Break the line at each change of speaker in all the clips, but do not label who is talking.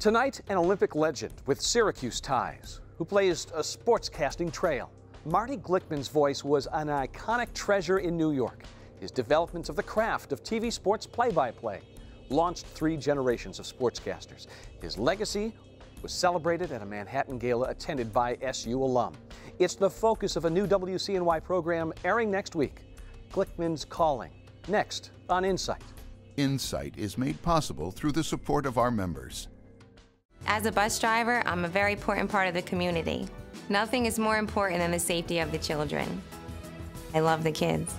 Tonight, an Olympic legend with Syracuse ties, who blazed a sportscasting trail. Marty Glickman's voice was an iconic treasure in New York. His developments of the craft of TV sports play-by-play launched three generations of sportscasters. His legacy was celebrated at a Manhattan gala attended by SU alum. It's the focus of a new WCNY program airing next week. Glickman's Calling, next on Insight.
Insight is made possible through the support of our members.
As a bus driver, I'm a very important part of the community. Nothing is more important than the safety of the children. I love the kids.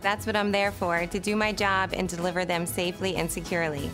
That's what I'm there for, to do my job and deliver them safely and securely.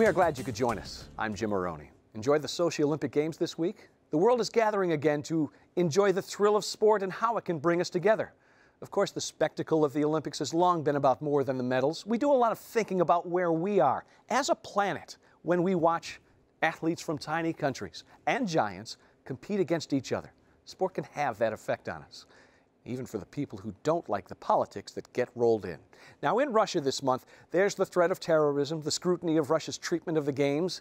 We are glad you could join us. I'm Jim Maroney. Enjoy the Sochi Olympic Games this week? The world is gathering again to enjoy the thrill of sport and how it can bring us together. Of course, the spectacle of the Olympics has long been about more than the medals. We do a lot of thinking about where we are as a planet when we watch athletes from tiny countries and giants compete against each other. Sport can have that effect on us even for the people who don't like the politics that get rolled in. Now, in Russia this month, there's the threat of terrorism, the scrutiny of Russia's treatment of the Games,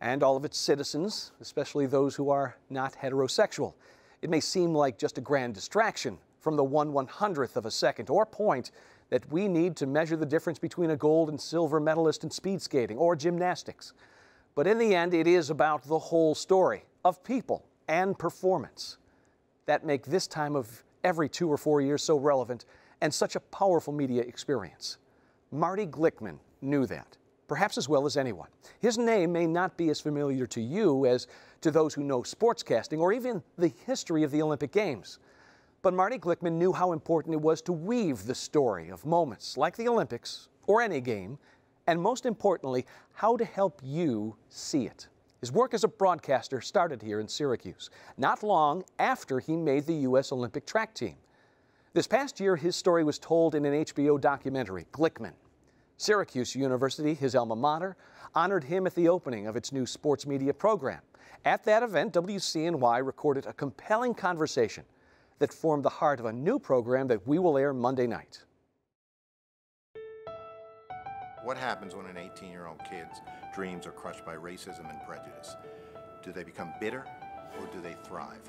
and all of its citizens, especially those who are not heterosexual. It may seem like just a grand distraction from the one one hundredth of a second or point that we need to measure the difference between a gold and silver medalist in speed skating or gymnastics. But in the end, it is about the whole story of people and performance that make this time of every two or four years so relevant and such a powerful media experience. Marty Glickman knew that, perhaps as well as anyone. His name may not be as familiar to you as to those who know sportscasting or even the history of the Olympic Games. But Marty Glickman knew how important it was to weave the story of moments like the Olympics or any game, and most importantly, how to help you see it. His work as a broadcaster started here in Syracuse, not long after he made the U.S. Olympic track team. This past year, his story was told in an HBO documentary, Glickman. Syracuse University, his alma mater, honored him at the opening of its new sports media program. At that event, WCNY recorded a compelling conversation that formed the heart of a new program that we will air Monday night.
What happens when an 18 year old kid's dreams are crushed by racism and prejudice? Do they become bitter or do they thrive?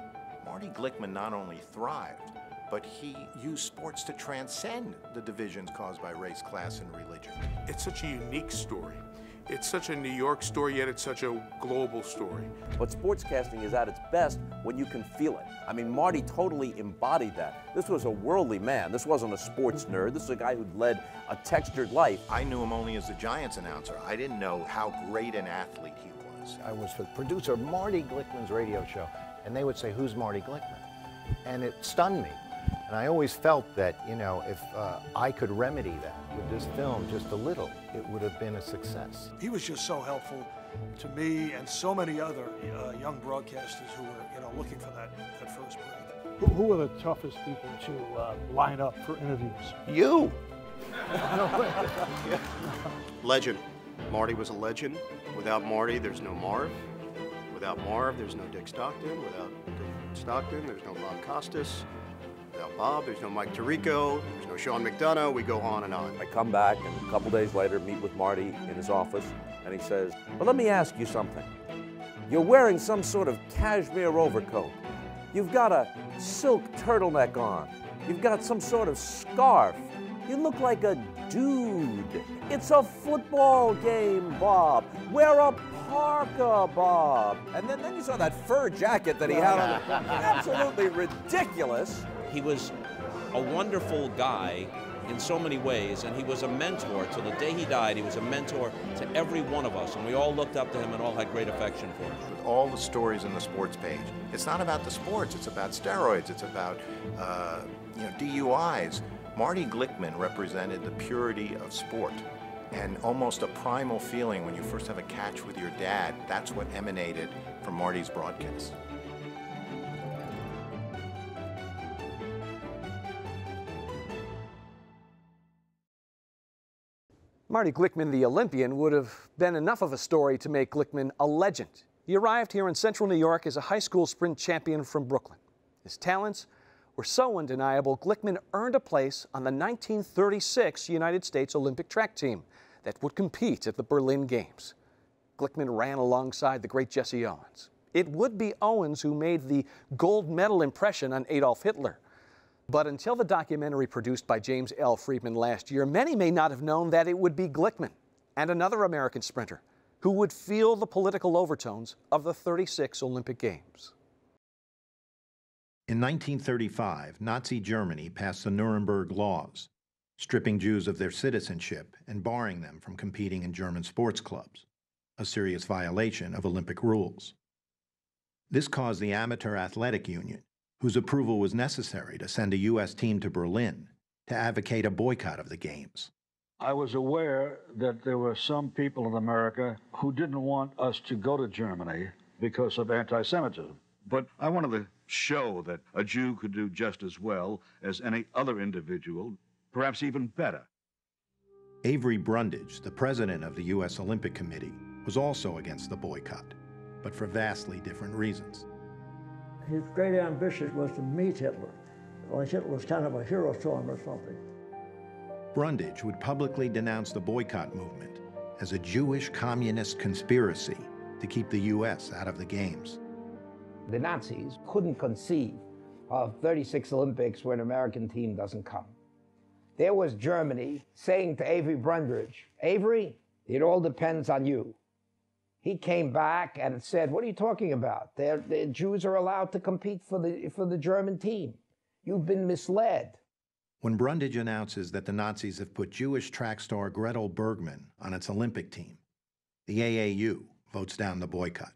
Marty Glickman not only thrived, but he used sports to transcend the divisions caused by race, class, and religion.
It's such a unique story. It's such a New York story, yet it's such a global story.
But sportscasting is at its best when you can feel it. I mean, Marty totally embodied that. This was a worldly man. This wasn't a sports nerd. This is a guy who'd led a textured life.
I knew him only as a Giants announcer. I didn't know how great an athlete he was.
I was the producer of Marty Glickman's radio show, and they would say, Who's Marty Glickman? And it stunned me. And I always felt that, you know, if uh, I could remedy that with this film just a little, it would have been a success.
He was just so helpful to me and so many other uh, young broadcasters who were, you know, looking for that, that first break.
Who, who are the toughest people to uh, line up for interviews?
You!
Legend. Marty was a legend. Without Marty, there's no Marv. Without Marv, there's no Dick Stockton. Without Dick Stockton, there's no Bob Costas. Bob, there's no Mike Tirico, there's no Sean McDonough, we go on and on.
I come back and a couple days later meet with Marty in his office, and he says, Well, let me ask you something. You're wearing some sort of cashmere overcoat. You've got a silk turtleneck on. You've got some sort of scarf. You look like a dude. It's a football game, Bob. Wear a parka, Bob. And then, then you saw that fur jacket that he had on. Absolutely ridiculous.
He was a wonderful guy in so many ways, and he was a mentor. Till the day he died, he was a mentor to every one of us, and we all looked up to him and all had great affection for him.
With all the stories in the sports page, it's not about the sports, it's about steroids, it's about uh, you know, DUIs. Marty Glickman represented the purity of sport. and almost a primal feeling when you first have a catch with your dad. That's what emanated from Marty's broadcast.
Marty Glickman, the Olympian, would have been enough of a story to make Glickman a legend. He arrived here in central New York as a high school sprint champion from Brooklyn. His talents were so undeniable, Glickman earned a place on the 1936 United States Olympic track team that would compete at the Berlin Games. Glickman ran alongside the great Jesse Owens. It would be Owens who made the gold medal impression on Adolf Hitler. But until the documentary produced by James L. Freedman last year, many may not have known that it would be Glickman and another American sprinter who would feel the political overtones of the 36 Olympic Games.
In 1935, Nazi Germany passed the Nuremberg Laws, stripping Jews of their citizenship and barring them from competing in German sports clubs, a serious violation of Olympic rules. This caused the Amateur Athletic Union whose approval was necessary to send a U.S. team to Berlin to advocate a boycott of the Games.
I was aware that there were some people in America who didn't want us to go to Germany because of anti Semitism.
But I wanted to show that a Jew could do just as well as any other individual, perhaps even better.
Avery Brundage, the president of the U.S. Olympic Committee, was also against the boycott, but for vastly different reasons
his great ambition was to meet Hitler. Like Hitler was kind of a hero to him or something.
Brundage would publicly denounce the boycott movement as a Jewish communist conspiracy to keep the U.S. out of the Games.
The Nazis couldn't conceive of 36 Olympics where an American team doesn't come. There was Germany saying to Avery Brundage, Avery, it all depends on you. He came back and said, "What are you talking about? the Jews are allowed to compete for the for the German team. You've been misled."
When Brundage announces that the Nazis have put Jewish track star Gretel Bergmann on its Olympic team, the AAU votes down the boycott.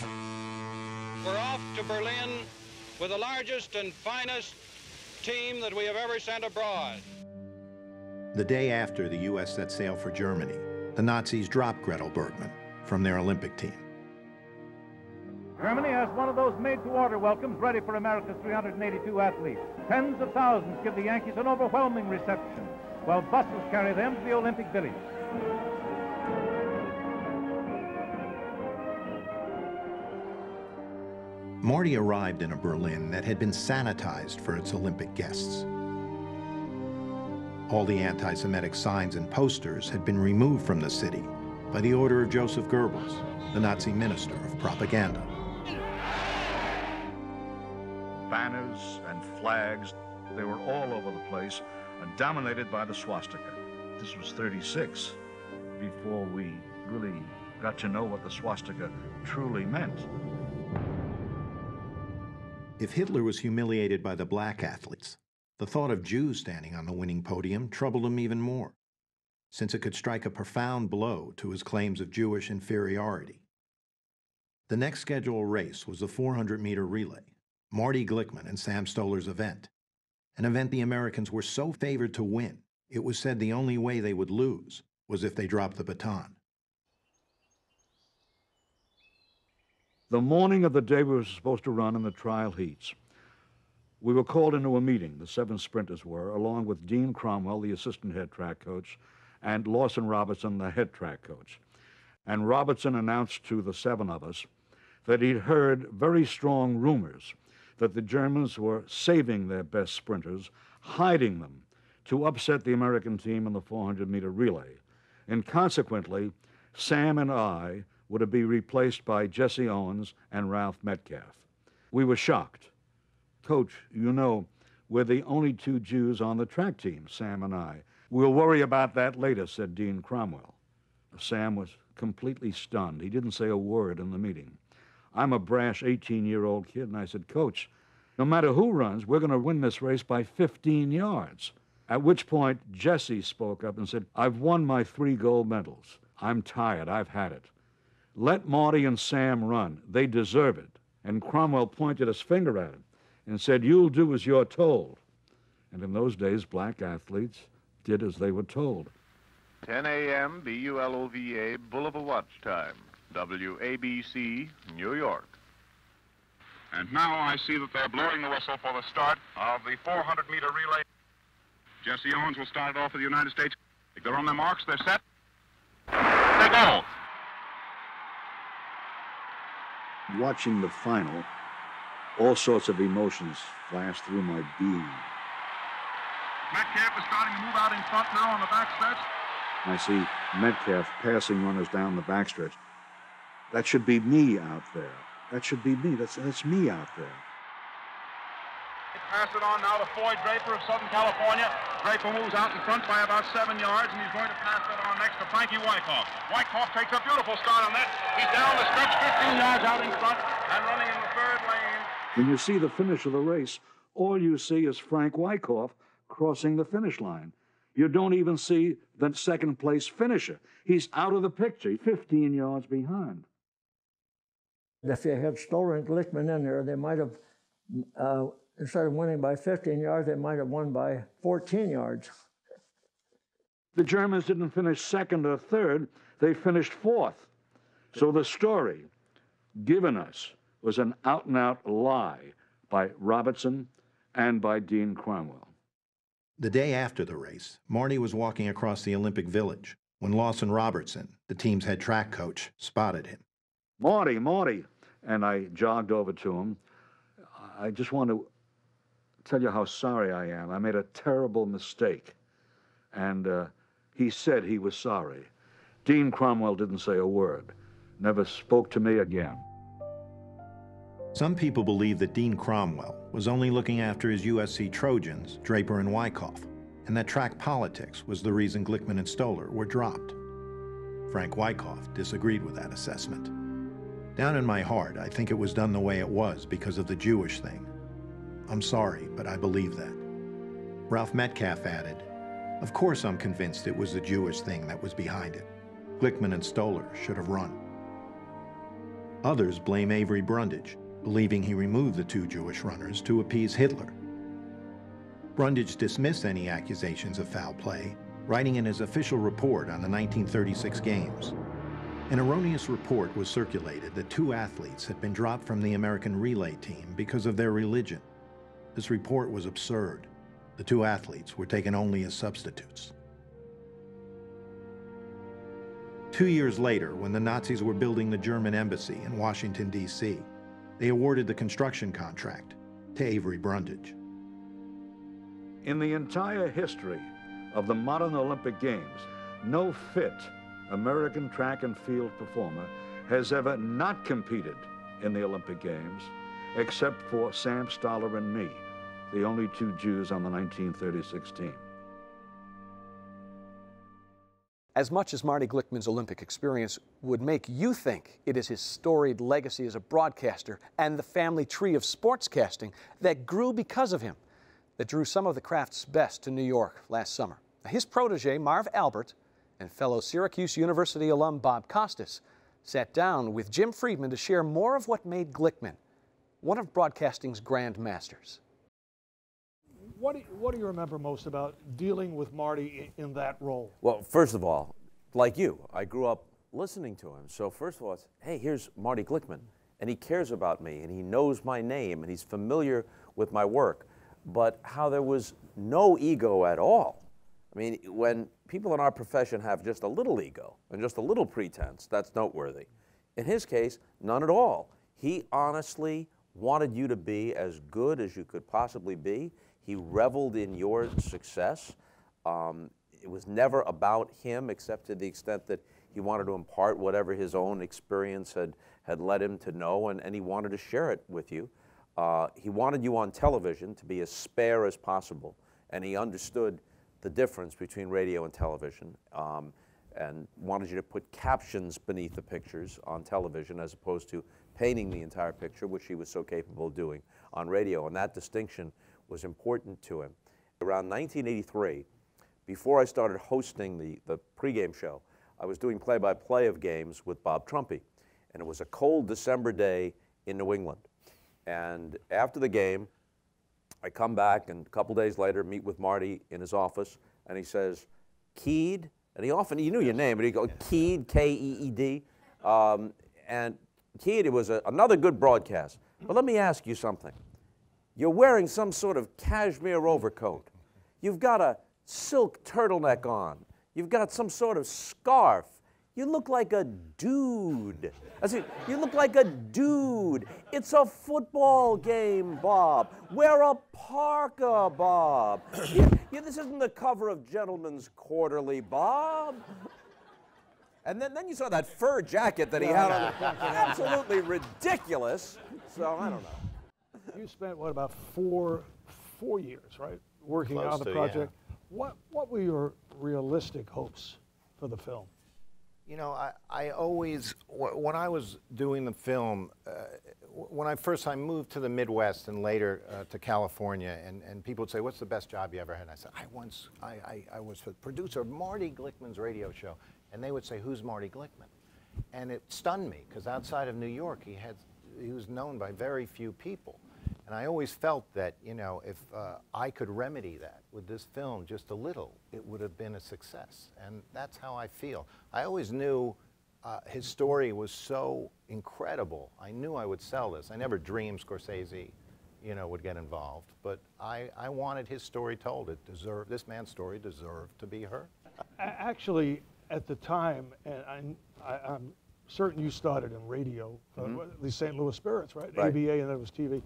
We're off to Berlin with the largest and finest team that we have ever sent abroad.
The day after the U.S. set sail for Germany, the Nazis dropped Gretel Bergmann from their Olympic team.
Germany has one of those made-to-order welcomes ready for America's 382 athletes. Tens of thousands give the Yankees an overwhelming reception, while buses carry them to the Olympic Village.
Marty arrived in a Berlin that had been sanitized for its Olympic guests. All the anti-Semitic signs and posters had been removed from the city by the order of Joseph Goebbels, the Nazi minister of propaganda.
Banners and flags, they were all over the place and dominated by the swastika. This was 36 before we really got to know what the swastika truly meant.
If Hitler was humiliated by the black athletes, the thought of Jews standing on the winning podium troubled him even more since it could strike a profound blow to his claims of Jewish inferiority. The next scheduled race was the 400 meter relay, Marty Glickman and Sam Stoller's event, an event the Americans were so favored to win, it was said the only way they would lose was if they dropped the baton.
The morning of the day we were supposed to run in the trial heats, we were called into a meeting, the seven sprinters were, along with Dean Cromwell, the assistant head track coach, and Lawson Robertson, the head track coach. And Robertson announced to the seven of us that he'd heard very strong rumors that the Germans were saving their best sprinters, hiding them to upset the American team in the 400 meter relay. And consequently, Sam and I would be replaced by Jesse Owens and Ralph Metcalfe. We were shocked. Coach, you know, we're the only two Jews on the track team, Sam and I. We'll worry about that later, said Dean Cromwell. Sam was completely stunned. He didn't say a word in the meeting. I'm a brash 18 year old kid, and I said, Coach, no matter who runs, we're going to win this race by 15 yards. At which point, Jesse spoke up and said, I've won my three gold medals. I'm tired. I've had it. Let Marty and Sam run. They deserve it. And Cromwell pointed his finger at him and said, You'll do as you're told. And in those days, black athletes did as they were told.
10 a.m. B-U-L-O-V-A Bulova Watch Time. WABC, New York.
And now I see that they're blowing the whistle for the start of the 400-meter relay. Jesse Owens will start it off for the United States. They're on their marks. They're set. They go.
Watching the final, all sorts of emotions flash through my being.
Metcalfe is starting to move out in front now on the backstretch.
I see Metcalfe passing runners down the backstretch. That should be me out there. That should be me. That's, that's me out there.
Pass it on now to Floyd Draper of Southern California. Draper moves out in front by about seven yards, and he's going to pass it on next to Frankie Wyckoff. Wyckoff takes a beautiful start on that. He's down the stretch 15 yards out in front and running in the third lane.
When you see the finish of the race, all you see is Frank Wyckoff crossing the finish line. You don't even see the second place finisher. He's out of the picture, 15 yards behind.
If they had Stoller and Glickman in there, they might have, uh, instead of winning by 15 yards, they might have won by 14 yards.
The Germans didn't finish second or third, they finished fourth. So the story given us was an out and out lie by Robertson and by Dean Cromwell.
The day after the race, Marty was walking across the Olympic Village when Lawson Robertson, the team's head track coach, spotted him.
Marty, Marty. And I jogged over to him. I just want to tell you how sorry I am. I made a terrible mistake. And uh, he said he was sorry. Dean Cromwell didn't say a word, never spoke to me again.
Some people believe that Dean Cromwell was only looking after his USC Trojans, Draper and Wyckoff, and that track politics was the reason Glickman and Stoller were dropped. Frank Wyckoff disagreed with that assessment. Down in my heart, I think it was done the way it was because of the Jewish thing. I'm sorry, but I believe that. Ralph Metcalfe added, Of course I'm convinced it was the Jewish thing that was behind it. Glickman and Stoller should have run. Others blame Avery Brundage, believing he removed the two Jewish runners to appease Hitler. Brundage dismissed any accusations of foul play, writing in his official report on the 1936 games. An erroneous report was circulated that two athletes had been dropped from the American relay team because of their religion. This report was absurd. The two athletes were taken only as substitutes. Two years later, when the Nazis were building the German embassy in Washington, D.C., they awarded the construction contract to Avery Brundage.
In the entire history of the modern Olympic Games, no fit American track and field performer has ever not competed in the Olympic Games, except for Sam Stoller and me, the only two Jews on the 1936 team.
As much as Marty Glickman's Olympic experience would make you think it is his storied legacy as a broadcaster and the family tree of sportscasting that grew because of him that drew some of the craft's best to New York last summer. His protege, Marv Albert, and fellow Syracuse University alum Bob Costas sat down with Jim Freedman to share more of what made Glickman one of broadcasting's grand masters.
What do, you, what do you remember most about dealing with Marty in, that role?
Well, first of all, like you, I grew up listening to him. So first of all, it's, hey, here's Marty Glickman, and he cares about me, and he knows my name, and he's familiar with my work. But how there was no ego at all. I mean, when people in our profession have just a little ego and just a little pretense, that's noteworthy. In his case, none at all. He honestly wanted you to be as good as you could possibly be. He reveled in your success. Um, it was never about him, except to the extent that he wanted to impart whatever his own experience had, had led him to know, and, and he wanted to share it with you. Uh, he wanted you on television to be as spare as possible, and he understood the difference between radio and television um, and wanted you to put captions beneath the pictures on television as opposed to painting the entire picture, which he was so capable of doing on radio. And that distinction was important to him. Around 1983, before I started hosting the, the pregame show, I was doing play by play of games with Bob Trumpy. And it was a cold December day in New England. And after the game, I come back and a couple days later meet with Marty in his office, and he says, keyed And he often, you knew your name, but he'd go, Keed, K E E D. Um, and Keed, it was a, another good broadcast. But let me ask you something. You're wearing some sort of cashmere overcoat. You've got a silk turtleneck on. You've got some sort of scarf. You look like a dude. I said, you look like a dude. It's a football game, Bob. Wear a parka, Bob. This isn't the cover of Gentleman's Quarterly, Bob. And then, then you saw that fur jacket that he had on. Absolutely ridiculous. So I don't know.
You spent what about four four years, right, working
Close
on the
to, yeah.
project. What what were your realistic hopes for the film?
You know, I, I always, when I was doing the film, uh, when I first I moved to the Midwest and later uh, to California, and, and people would say, what's the best job you ever had? And I said, I once, I, I, I was the producer of Marty Glickman's radio show. And they would say, who's Marty Glickman? And it stunned me, because outside of New York, he, had, he was known by very few people. And I always felt that, you know, if uh, I could remedy that with this film just a little, it would have been a success. And that's how I feel. I always knew uh, his story was so incredible. I knew I would sell this. I never dreamed Scorsese, you know, would get involved. But I, I wanted his story told. It deserved, this man's story deserved to be heard.
Actually, at the time, and I, I, I'm certain you started in radio, uh,
Mhm.
at least St. Louis Spirits, right?
Right.
ABA, and then it was TV.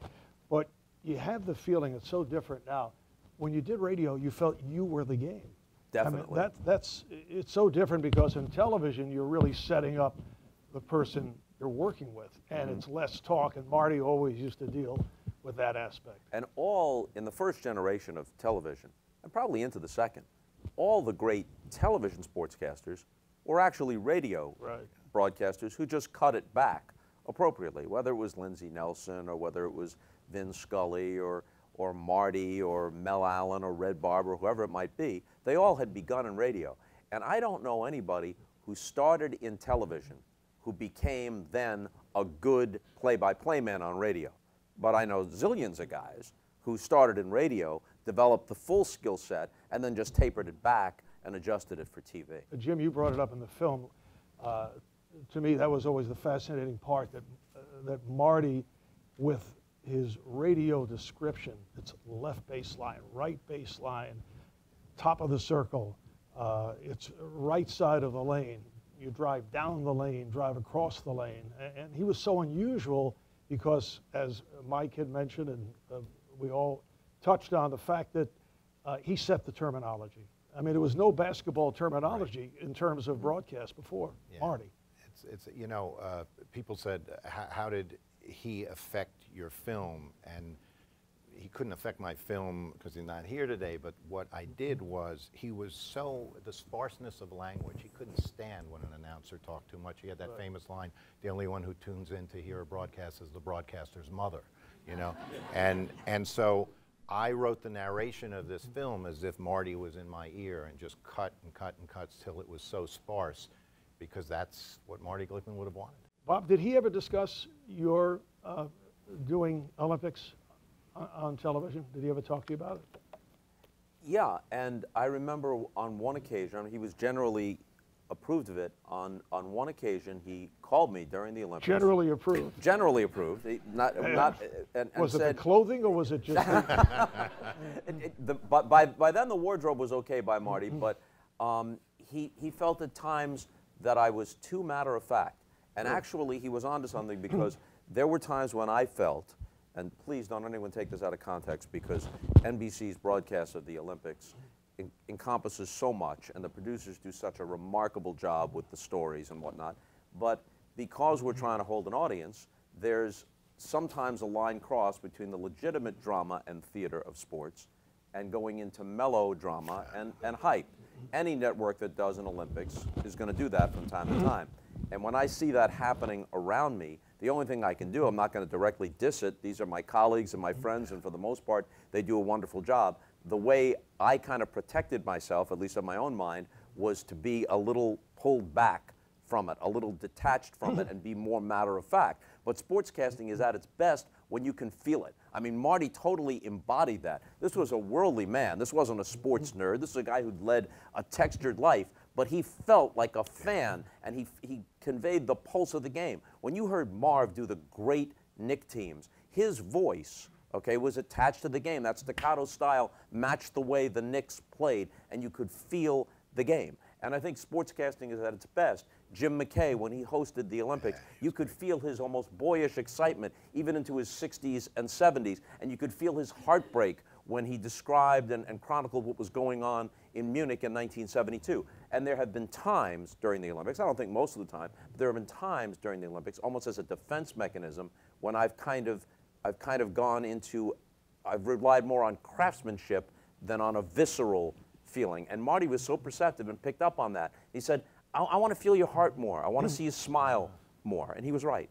But you have the feeling it's so different now. When you did radio, you felt you were the game. I mean,
Definitely.
that, that's, it's so different because in television, you're really setting up the person you're working with, and
Mhm.
it's less talk, and Marty always used to deal with that aspect.
And all in the first generation of television, and probably into the second, all the great television sportscasters were actually radio
Right.
broadcasters who just cut it back appropriately, whether it was Lindsey Nelson or whether it was Vin Scully or, or Marty or Mel Allen or Red Barber, whoever it might be. They all had begun in radio. And I don't know anybody who started in television who became then a good play by play man on radio. But I know zillions of guys who started in radio, developed the full skill set, and then just tapered it back and adjusted it for TV.
Jim, you brought it up in the film. Uh, to me, that was always the fascinating part that, uh, that Marty, with his radio description, it's left baseline, right baseline, top of the circle, uh, it's right side of the lane. You drive down the lane, drive across the lane. And, he was so unusual because, as Mike had mentioned, and uh, we all touched on the fact that uh, he set the terminology. I mean, there was no basketball terminology in terms of broadcast before Marty.
It's, it's you know, uh, people said, "How- how did he affect your film? And he couldn't affect my film because he's not here today, but what I did was he was so, the sparseness of language, he couldn't stand when an announcer talked too much. He had that
Right.
famous line, the only one who tunes in to hear a broadcast is the broadcaster's mother, you know? and, and so I wrote the narration of this film as if Marty was in my ear and just cut and cut and cuts till it was so sparse because that's what Marty Glickman would have wanted.
Bob, did he ever discuss your uh, doing Olympics on, on television? Did he ever talk to you about it?
Yeah, and I remember on one occasion, he was generally approved of it. On, on one occasion, he called me during the Olympics.
Generally approved.
Generally approved. He- Not,
Yeah.
not, and, and
was it the clothing or was it just? the-
it, it, the, but by, by then the wardrobe was okay by Marty, but um, he, he felt at times that I was too matter of fact. And actually, he was onto something because there were times when I felt, and please don't anyone take this out of context because NBC's broadcast of the Olympics en- encompasses so much, and the producers do such a remarkable job with the stories and whatnot. But because we're trying to hold an audience, there's sometimes a line crossed between the legitimate drama and theater of sports and going into melodrama and, and hype. Any network that does an Olympics is going to do that from time to time. And when I see that happening around me, the only thing I can do, I'm not going to directly diss it. These are my colleagues and my mm-hmm. friends, and for the most part, they do a wonderful job. The way I kind of protected myself, at least in my own mind, was to be a little pulled back from it, a little detached from it, mm-hmm. and be more matter of fact. But sportscasting is at its best when you can feel it. I mean, Marty totally embodied that. This was a worldly man. This wasn't a sports mm-hmm. nerd. This is a guy who'd led a textured life, but he felt like a fan and he, he conveyed the pulse of the game. When you heard Marv do the great Knick teams, his voice, okay, was attached to the game. That staccato style matched the way the Knicks played, and you could feel the game. And I think sportscasting is at its best. Jim McKay, when he hosted the Olympics, you could feel his almost boyish excitement, even into his 60s and 70s, and you could feel his heartbreak when he described and, and chronicled what was going on in Munich in 1972. And there have been times during the Olympics, I don't think most of the time, but there have been times during the Olympics, almost as a defense mechanism, when I've kind of, I've kind of gone into, I've relied more on craftsmanship than on a visceral feeling. And Marty was so perceptive and picked up on that. He said, I, I want to feel your heart more. I want to mm. see you smile more. And he was right.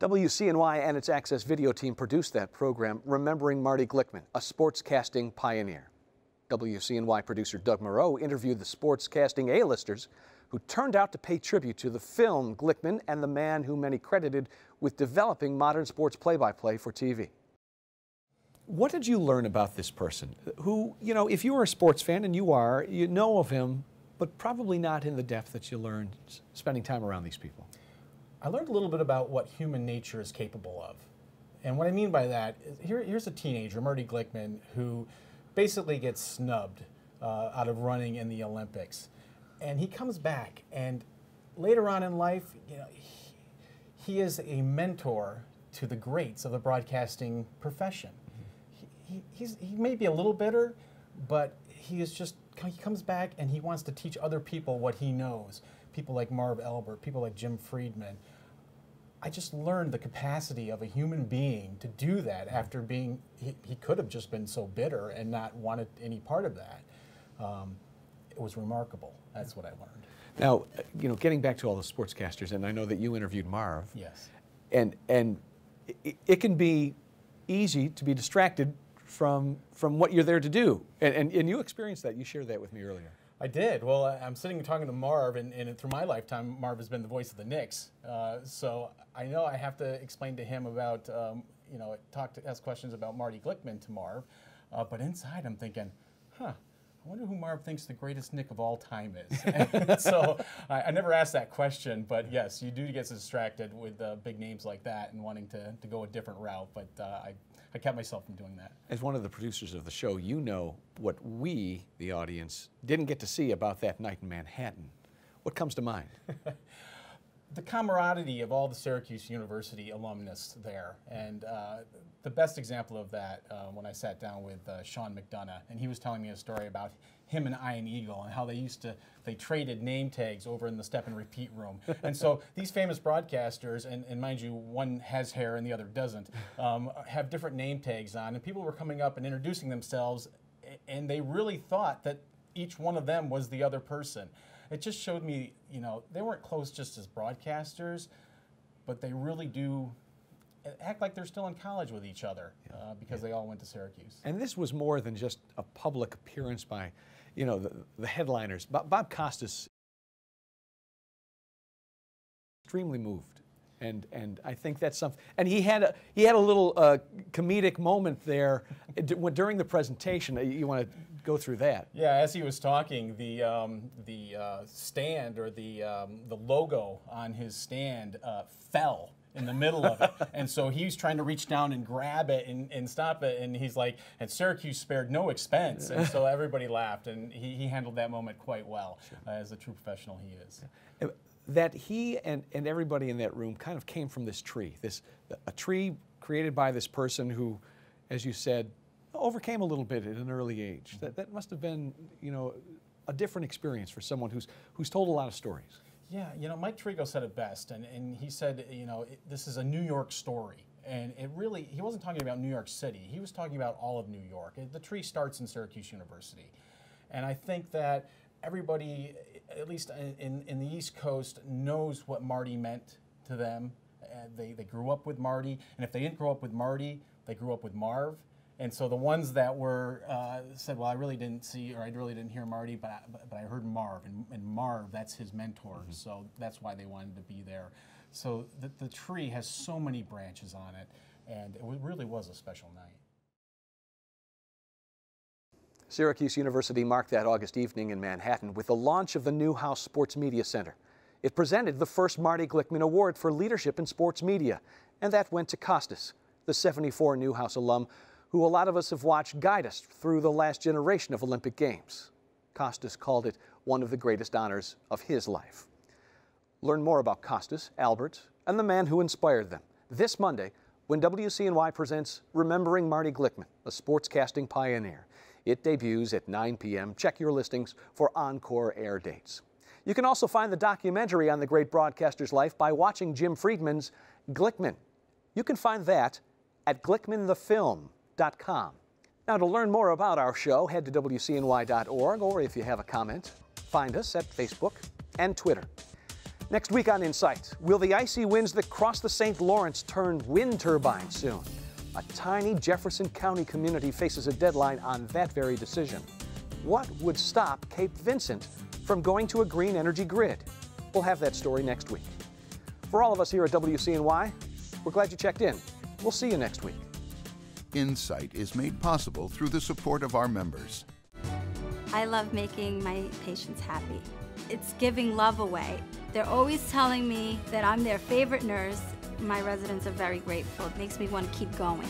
WCNY and its Access Video team produced that program, remembering Marty Glickman, a sportscasting pioneer. WCNY producer Doug Moreau interviewed the sportscasting A-listers who turned out to pay tribute to the film Glickman and the man who many credited with developing modern sports play-by-play -play for TV. What did you learn about this person who, you know, if you were a sports fan, and you are, you know of him, but probably not in the depth that you learned spending time around these people?
I learned a little bit about what human nature is capable of. And what I mean by that is here, here's a teenager, Marty Glickman, who basically gets snubbed uh, out of running in the Olympics. And he comes back, and later on in life, you know, he, he is a mentor to the greats of the broadcasting profession he, he's, he may be a little bitter, but he is just, he comes back and he wants to teach other people what he knows. People like Marv Albert, people like Jim Freedman. I just learned the capacity of a human being to do that after being, he, he could have just been so bitter and not wanted any part of that. Um, it was remarkable. That's what I learned.
Now, you know, getting back to all the sportscasters, and I know that you interviewed Marv.
Yes.
And, and it, it can be easy to be distracted from, from what you're there to do. And, and, and you experienced that. You shared that with me earlier.
I did. Well, I'm sitting and talking to Marv, and, and through my lifetime, Marv has been the voice of the Knicks. Uh, so I know I have to explain to him about, um, you know, talk to ask questions about Marty Glickman to Marv. Uh, but inside, I'm thinking, huh, I wonder who Marv thinks the greatest Knick of all time is. so I, I, never asked that question, but yes, you do get distracted with uh, big names like that and wanting to, to go a different route. But uh, I I kept myself from doing that.
As one of the producers of the show, you know what we, the audience, didn't get to see about that night in Manhattan. What comes to mind?
the camaraderie of all the Syracuse University alumnus there. And uh, the best example of that uh, when I sat down with uh, Sean McDonough, and he was telling me a story about him and Ian Eagle and how they used to they traded name tags over in the step and repeat room. and so these famous broadcasters, and, and, mind you, one has hair and the other doesn't, um, have different name tags on, and people were coming up and introducing themselves, and they really thought that each one of them was the other person. It just showed me, you know, they weren't close just as broadcasters, but they really do act like they're still in college with each other uh, because yeah. they all went to Syracuse.
And this was more than just a public appearance by you know, the, the headliners. Bob, Bob Costas extremely moved. And, and I think that's something. And he had a, he had a little uh, comedic moment there during the presentation. You want to go through that?
Yeah, as he was talking, the um, the uh, stand or the um, the logo on his stand uh, fell in the middle of it. and so he's trying to reach down and grab it and, and stop it. And he's like, and Syracuse spared no expense. And so everybody laughed. And he, he handled that moment quite well, sure. uh, as a true professional he is.
That he and, and everybody in that room kind of came from this tree, this a tree created by this person who, as you said, overcame a little bit at an early age. That, that must have been, you know, a different experience for someone who's, who's told a lot of stories.
Yeah, you know, Mike Tirico said it best, and, and he said, you know, it, this is a New York story. And it really, he wasn't talking about New York City, he was talking about all of New York. the tree starts in Syracuse University. And I think that everybody, at least in, in the East Coast, knows what Marty meant to them. Uh, they, they grew up with Marty, and if they didn't grow up with Marty, they grew up with Marv. And so the ones that were uh, said, well, I really didn't see or I really didn't hear Marty, but I, but I heard Marv, and, and Marv, that's his mentor. Mm-hmm. So that's why they wanted to be there. So the, the tree has so many branches on it, and it really was a special night.
Syracuse University marked that August evening in Manhattan with the launch of the Newhouse Sports Media Center. It presented the first Marty Glickman Award for Leadership in Sports Media, and that went to Costas, the 74 Newhouse alum who a lot of us have watched guide us through the last generation of Olympic Games. Costas called it one of the greatest honors of his life. Learn more about Costas, Albert, and the man who inspired them this Monday when WCNY presents Remembering Marty Glickman, a sportscasting pioneer. It debuts at 9 p.m. Check your listings for encore air dates. You can also find the documentary on the great broadcaster's life by watching Jim Freedman's Glickman. You can find that at glickmanthefilm.com. Now, to learn more about our show, head to WCNY.org, or if you have a comment, find us at Facebook and Twitter. Next week on Insight, will the icy winds that cross the St. Lawrence turn wind turbines soon? A tiny Jefferson County community faces a deadline on that very decision. What would stop Cape Vincent from going to a green energy grid? We'll have that story next week. For all of us here at WCNY, we're glad you checked in. We'll see you next week.
Insight is made possible through the support of our members.
I love making my patients happy. It's giving love away. They're always telling me that I'm their favorite nurse. My residents are very grateful. It makes me want to keep going.